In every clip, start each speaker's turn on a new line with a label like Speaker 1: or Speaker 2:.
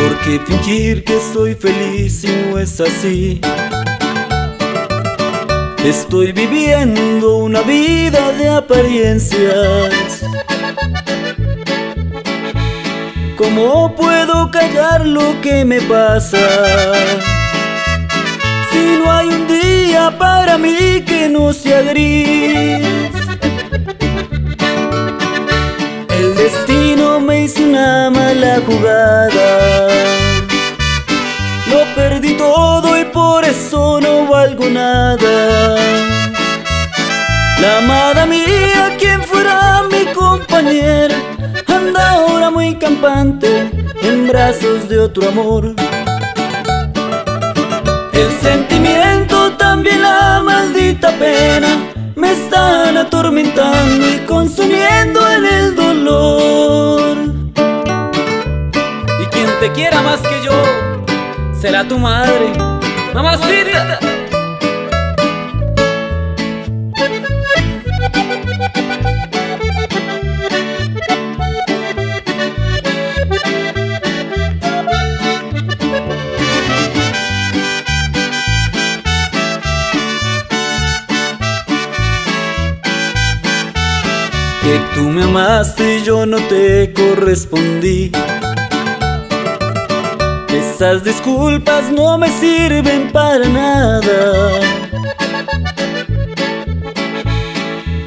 Speaker 1: ¿Por qué fingir que soy feliz si no es así? Estoy viviendo una vida de apariencias. ¿Cómo puedo callar lo que me pasa? Si no hay un día para mí que no sea gris. El destino me hizo una mala jugada. Todo y por eso no valgo nada. La amada mía, quien fuera mi compañera, anda ahora muy campante en brazos de otro amor. El sentimiento, también la maldita pena, me están atormentando y consumiendo en el dolor.
Speaker 2: Y quien te quiera más que yo, será tu madre, mamacita.
Speaker 1: Que tú me amaste y yo no te correspondí. Esas disculpas no me sirven para nada.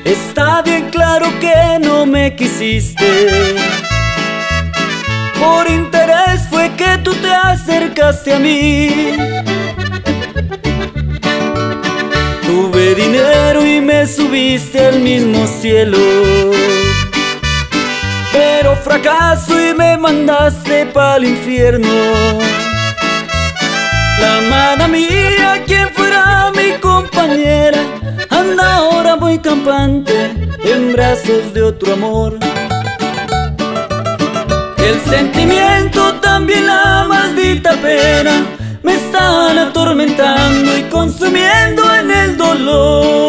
Speaker 1: Está bien claro que no me quisiste. Por interés fue que tú te acercaste a mí. Tuve dinero y me subiste al mismo cielo fracaso y me mandaste pa'l infierno. La amada mía, quien fuera mi compañera, anda ahora muy campante en brazos de otro amor. El sentimiento, también la maldita pena, me están atormentando y consumiendo en el dolor.